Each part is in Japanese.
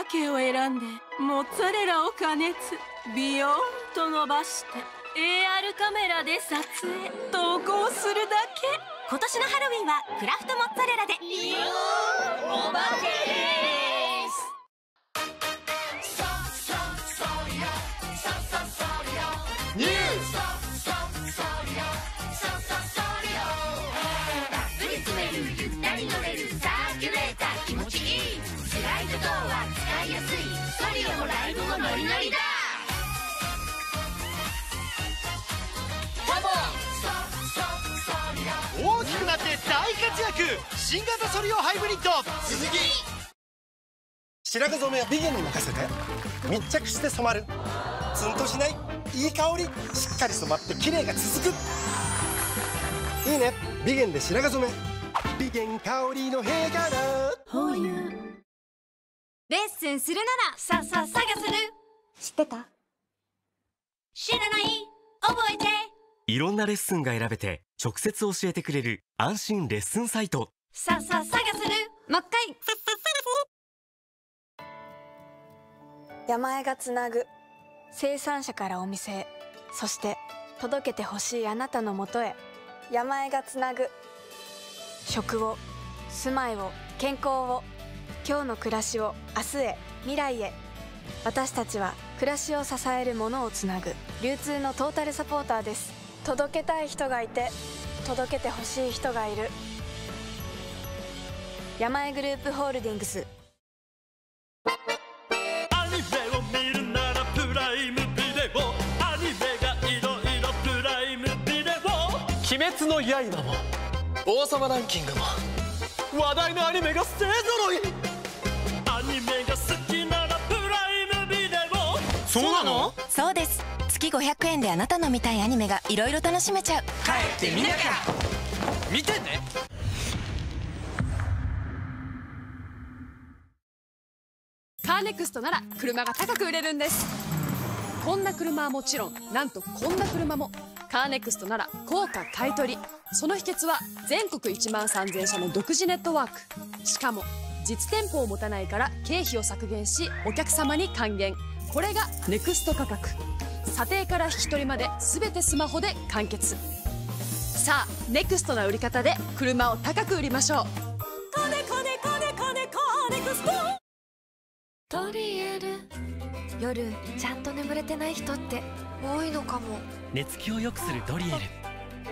ですお化けを選んでモッツァレラを加熱。ビヨーンと伸ばして AR カメラで撮影。投稿するだけ。今年のハロウィンはクラフトモッツァレラで。いやお化け大きくなって大活躍新型ソリオハイブリッド。鈴木白髪染めはビゲンに任せて。密着して染まる。ツンとしない。いい香り。しっかり染まって綺麗が続く。いいね。ビゲンで白髪染め。ビゲン香りのヘ柄レッスンするならさささがする。知ってた？知らない？覚えていろんなレッスンが選べて直接教えてくれる安心レッスンサイト。さささがする。もう一回山あいがつなぐ生産者からお店へそして届けてほしいあなたのもとへ山あいがつなぐ食を住まいを健康を今日の暮らしを明日へ未来へ私たちは暮らしを支えるものをつなぐ流通のトータルサポーターです届けたい人がいて届けてほしい人がいる。山あいグループホールディングス。アニメを見るならプライムビデオ。アニメがいろいろプライムビデオ。鬼滅の刃も。王様ランキングも。話題のアニメが勢ぞろい。アニメが好きならプライムビデオ。そうなの？そうです。月500円であなたの見たいアニメがいろいろ楽しめちゃう。帰ってみなきゃ。見てね。カーネクストなら車が高く売れるんです。こんな車はもちろんなんとこんな車も。カーネクストなら高価買い取り。その秘訣は全国1万3000社の独自ネットワーク。しかも実店舗を持たないから経費を削減しお客様に還元これがネクスト価格。査定から引き取りまで全てスマホで完結。さあネクストな売り方で車を高く売りましょう。カネカネカネカネカーネクストトリエル。夜ちゃんと眠れてない人って多いのかも。寝つきを良くするドリエル。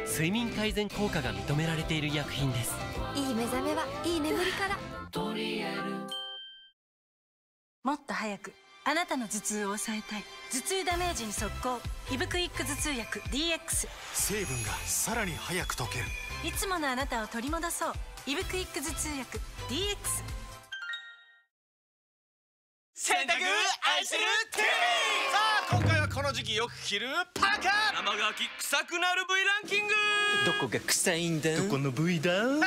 睡眠改善効果が認められている薬品です。いい目覚めはいい眠りから。もっと早くあなたの頭痛を抑えたい。頭痛ダメージに速攻。イブクイック頭痛薬。DX 成分がさらに早く溶ける。いつものあなたを取り戻そう。イブクイック頭痛薬。DX 洗濯愛するテレビさあ今回はこの時期よく着るパーカー。生乾き臭くなる部位ランキング。どこが臭いんだ？どこの部位だあら1フード裏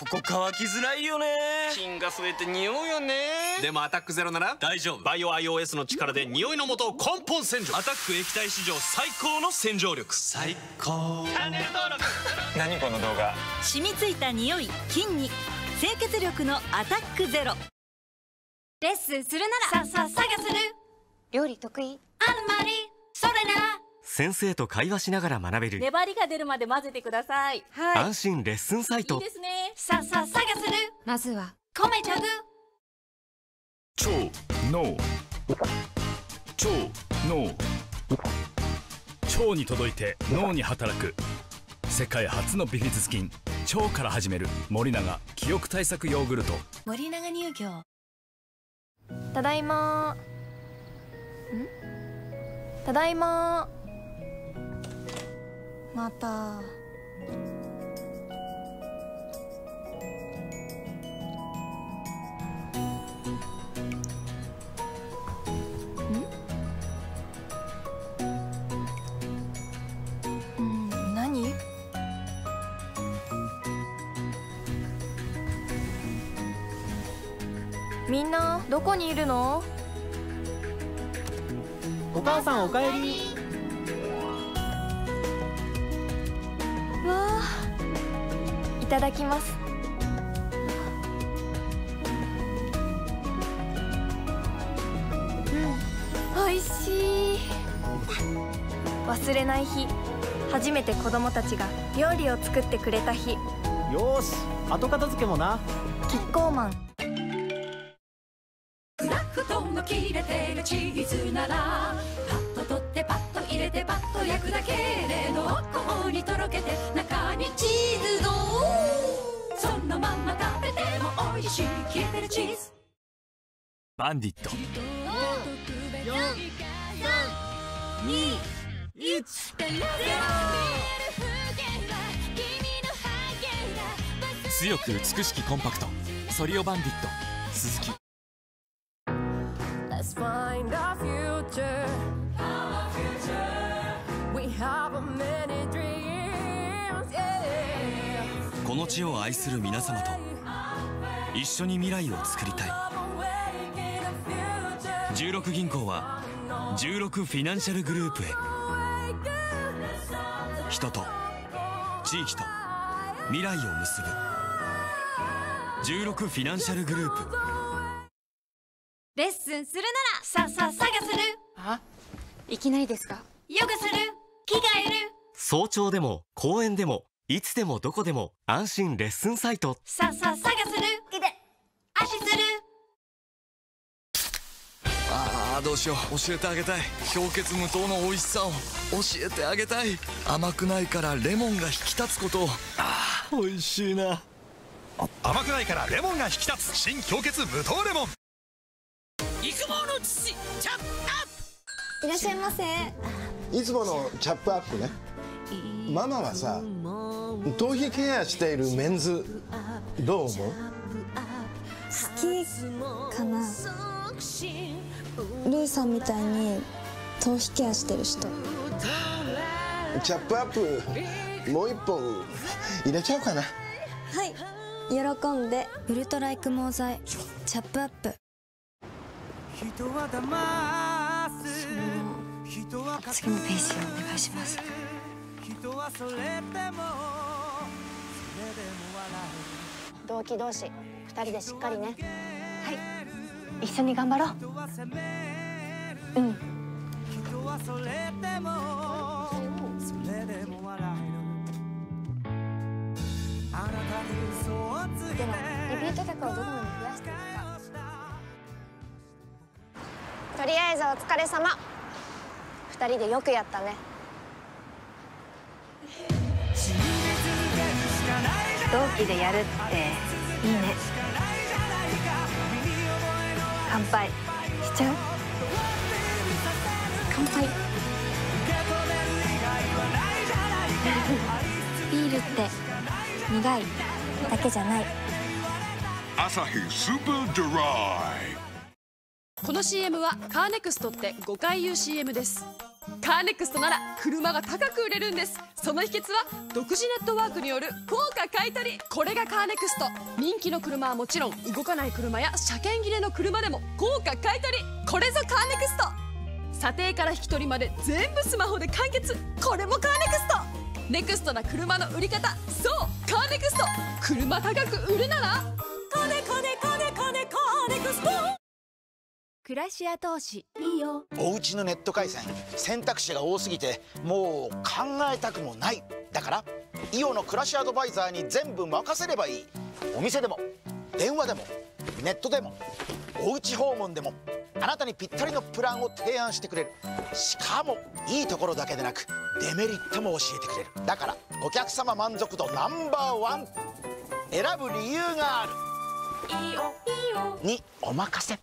ここ乾きづらいよね。菌が増えて匂うよね。でもアタックゼロなら？大丈夫。バイオ iOS の力で匂いの元を根本洗浄。アタック液体史上最高の洗浄力。最高。チャンネル登録。何この動画？染みついた匂い菌に。清潔力のアタックゼロ。レッスンするならさささがする料理得意？アルマリそれな。先生と会話しながら学べる。粘りが出るまで混ぜてください。安心レッスンサイト。いいですね。さささがする。まずは。米ちゃぐ超脳超脳腸に届いて脳に働く。世界初のビフィズス菌。腸から始める。森永記憶対策ヨーグルト。森永乳業。ただいまんただいま。また。ん？ん何？みんなどこにいるの？母さんおかえり。わあいただきます。うん美味しい。忘れない日初めて子供たちが料理を作ってくれた日。よーし後片付けもな。キッコーマンの切れてるチーズならパッと取ってパッと入れてパッと焼くだけで濃厚にとろけて中にチーズドそのまま食べても美味しい。切れてるチーズ。バンディット。強く美しきコンパクトソリオバンディット鈴木を愛する皆様と一緒に未来を作りたい。16銀行は16フィナンシャルグループへ。人と地域と未来を結ぶ。16フィナンシャルグループ。レッスンするならさささがする。あいきなりですか？ヨガする。着替える。早朝でも公園でもいつでもどこでも安心レッスンサイト。さささがするいで足する。ああどうしよう。教えてあげたい。氷結無糖の美味しさを教えてあげたい。甘くないからレモンが引き立つこと。をああ美味しいな。甘くないからレモンが引き立つ。新氷結無糖レモン。育毛の父チャッいらっしゃいませ。いつものチャップアップねママはさ頭皮ケアしているメンズどう思う？好きかな。ルーさんみたいに頭皮ケアしてる人。チャップアップもう一本入れちゃおうかな。はい。喜んで。ウルトラ育毛剤チャップアップ。人は騙す。次のページをお願いします人はそれでもそれでも笑同期同士二人でしっかりね。一緒に頑張ろう。うん。人はそれでもそれでも笑える。あなたに嘘をついて。ではリピート客をどこまで増やしていくかとりあえずお疲れ様。二人でよくやったね同期でやるっていいね。乾杯しちゃう？乾杯。ビールって苦い。だけじゃない。アサヒスーパードライ。この CM はカーネクストって5回言う CM ですカーネクストなら車が高く売れるんです。その秘訣は独自ネットワークによる高価買い取り。これがカーネクスト。人気の車はもちろん動かない車や車検切れの車でも高価買い取り。これぞカーネクスト。査定から引き取りまで全部スマホで完結。これもカーネクスト。ネクストな車の売り方。そうカーネクスト。車高く売るなら暮らしや投資いいよ。おうちのネット回線。選択肢が多すぎてもう考えたくもない。だからイオの暮らしアドバイザーに全部任せればいい。お店でも電話でもネットでもおうち訪問でもあなたにぴったりのプランを提案してくれる。しかもいいところだけでなくデメリットも教えてくれる。だからお客様満足度ナンバーワン。選ぶ理由がある。にお任せ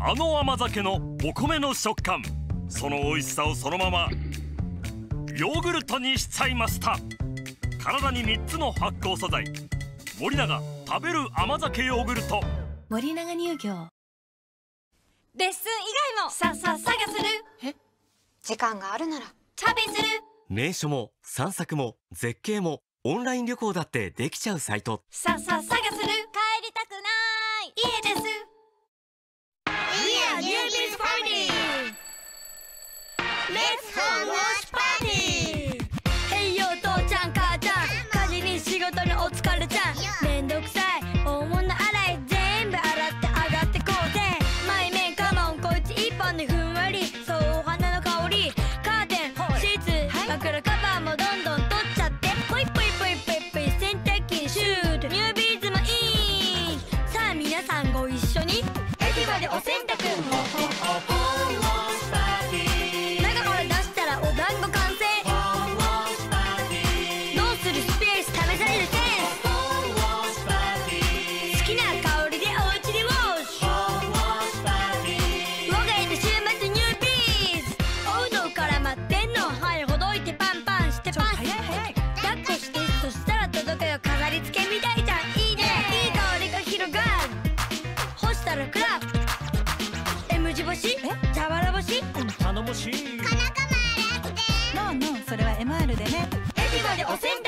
あの甘酒のお米の食感。その美味しさをそのままヨーグルトにしちゃいました。体に3つの発酵素材。森永食べる甘酒ヨーグルト。森永乳業。レッスン以外も。さささがする。え？時間があるなら。旅する。名所も散策も絶景もオンライン旅行だってできちゃうサイト。さささ Wallace. しい。ノーノーそれは MR でね。でお洗濯個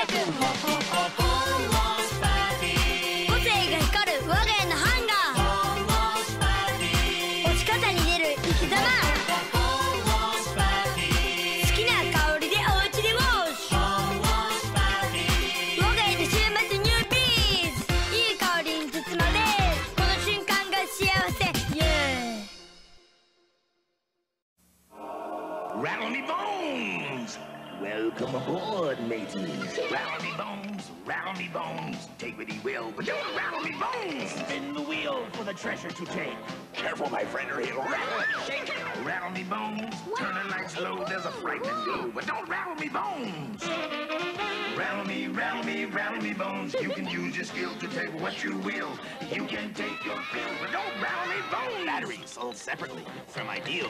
bones. Take what he will, but don't rattle me bones. Spin the wheel for the treasure to take. Careful, my friend, or he'll rattle and shake it. Rattle me bones. Turn the lights low, there's a frightening glow, but don't rattle me bones. Rattle me, rattle me, rattle me bones. You can use your skill to take what you will. You can take your pill, but don't rattle me bones. Batteries sold separately from Ideal.